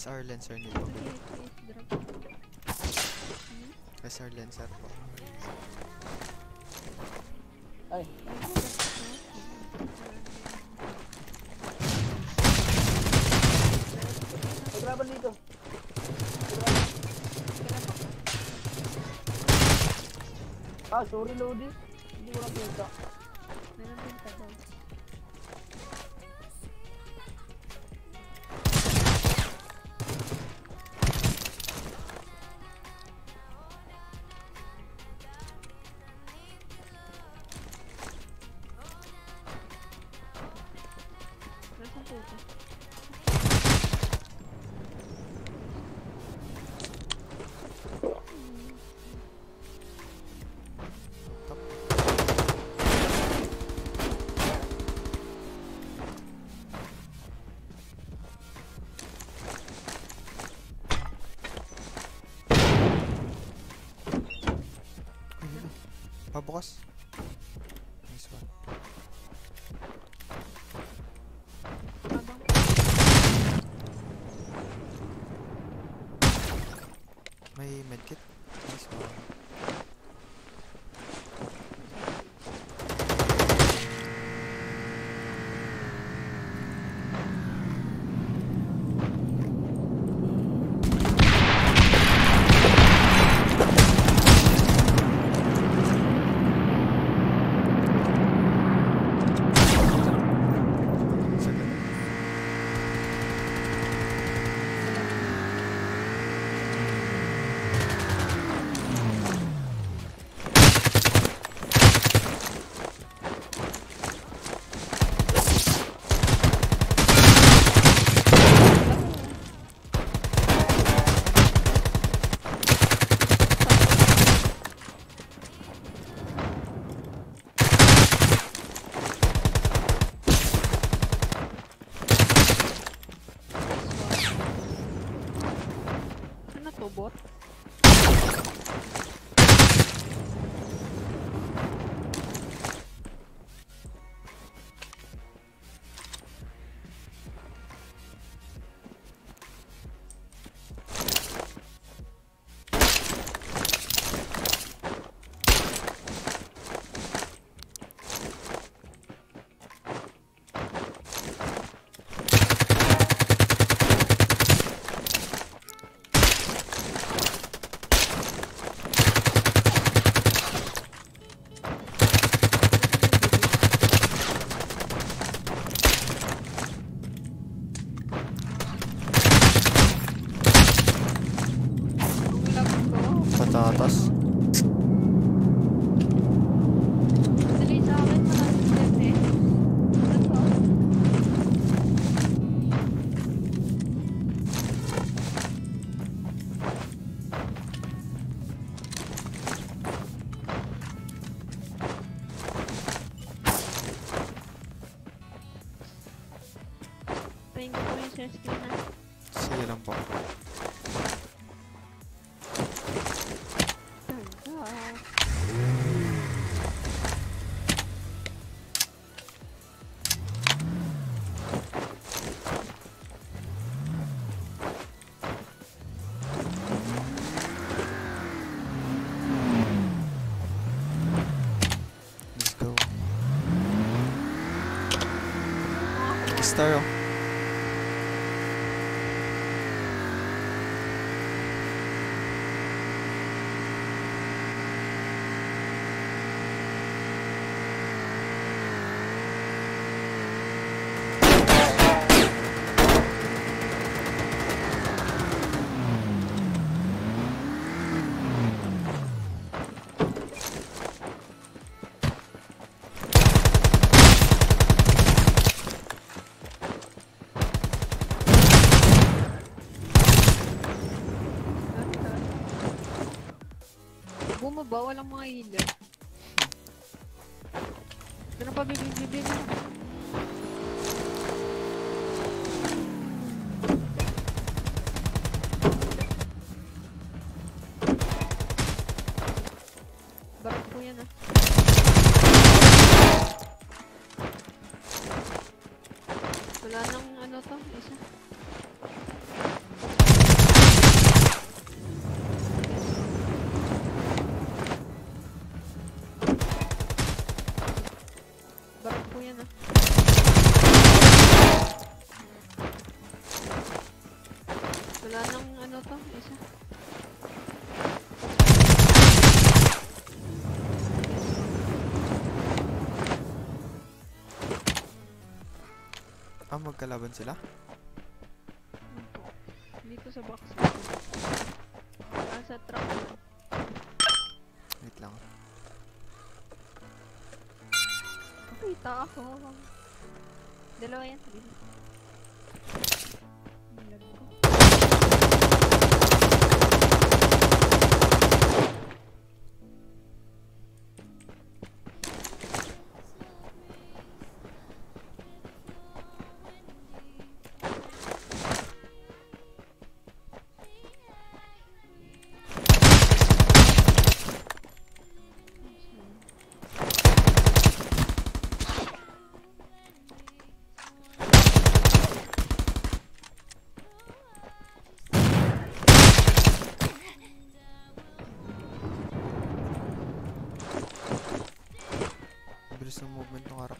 SR Lancer nito. SR Lancer po. Ay, may graban dito. Ah, sorry Lodi. Hindi ko nakita. Pabukas. Nice one. May medkit. Nice one. robot. Tingin ko po yung oh. Bumaba, walang mga healer. Ano pa bibig-bibig mo? Isa. Ah, magkalaban sila? Dito sa box. Nasa truck na. Wait lang. Kita ako. Dalawa yan. Sige. mendengar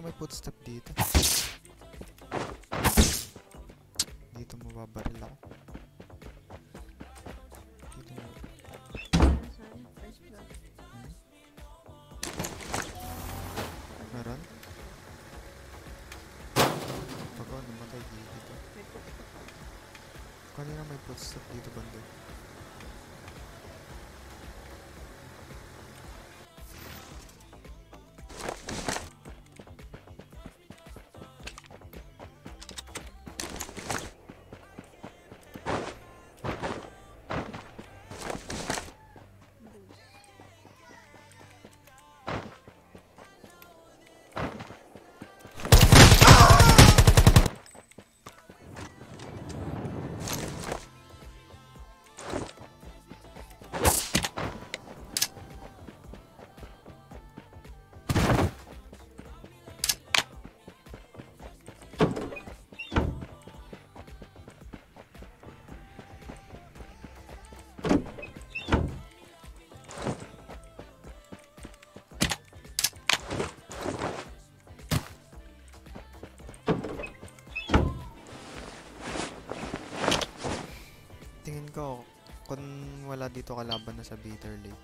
Parang may footstep dito. Dito mababaril ako. Dito mo. Floor. Meron? Pag ako namatay dito. Kanina may footstep dito banda. Kung wala dito kalaban na sa Bitter Lake.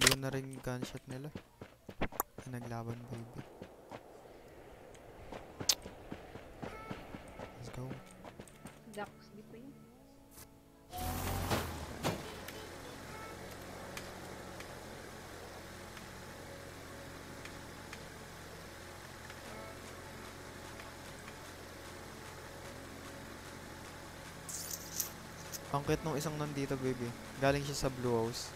Ko na rin gunshot nila. Naglaban baby. Ang cute nung isang nandito, baby. Galing siya sa Blue House.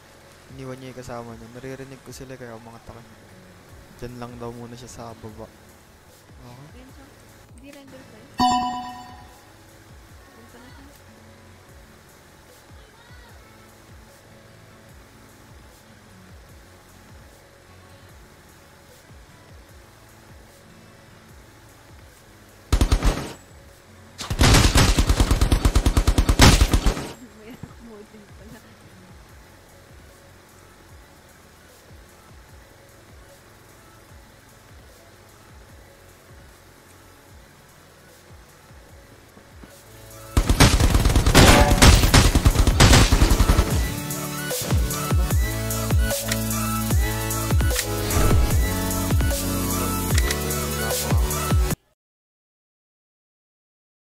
Iniwan niya yung kasama niya. Naririnig ko sila kaya umangat ako. Diyan lang daw muna siya sa baba. Okay. Hindi render pa